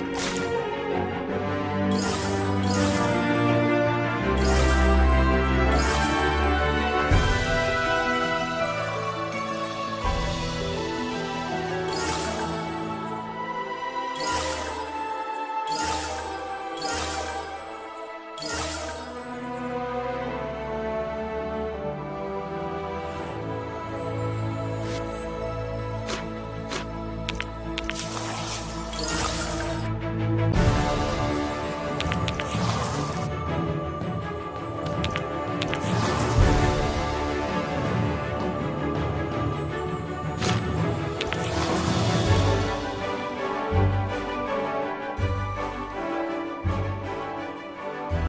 you